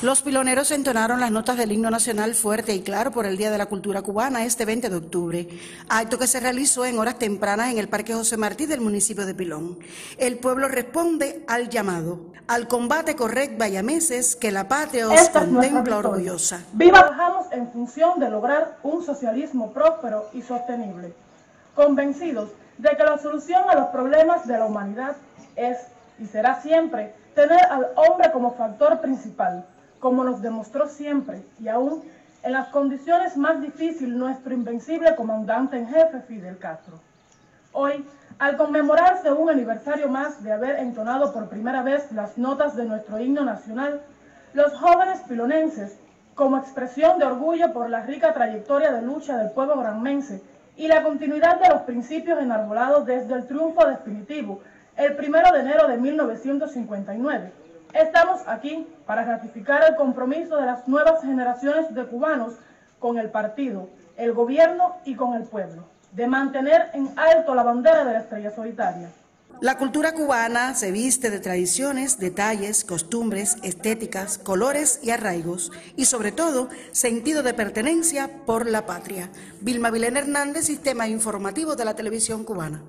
Los piloneros entonaron las notas del himno nacional fuerte y claro por el Día de la Cultura Cubana este 20 de octubre, acto que se realizó en horas tempranas en el Parque José Martí del municipio de Pilón. El pueblo responde al llamado, al combate correcto meses que la patria os contempla orgullosa. Viva trabajamos en función de lograr un socialismo próspero y sostenible, convencidos de que la solución a los problemas de la humanidad es y será siempre tener al hombre como factor principal como nos demostró siempre y aún en las condiciones más difíciles nuestro invencible comandante en jefe Fidel Castro. Hoy, al conmemorarse un aniversario más de haber entonado por primera vez las notas de nuestro himno nacional, los jóvenes pilonenses, como expresión de orgullo por la rica trayectoria de lucha del pueblo granmense y la continuidad de los principios enarbolados desde el triunfo definitivo el primero de enero de 1959, Estamos aquí para ratificar el compromiso de las nuevas generaciones de cubanos con el partido, el gobierno y con el pueblo, de mantener en alto la bandera de la estrella solitaria. La cultura cubana se viste de tradiciones, detalles, costumbres, estéticas, colores y arraigos, y sobre todo sentido de pertenencia por la patria. Vilma Vilén Hernández, Sistema Informativo de la Televisión Cubana.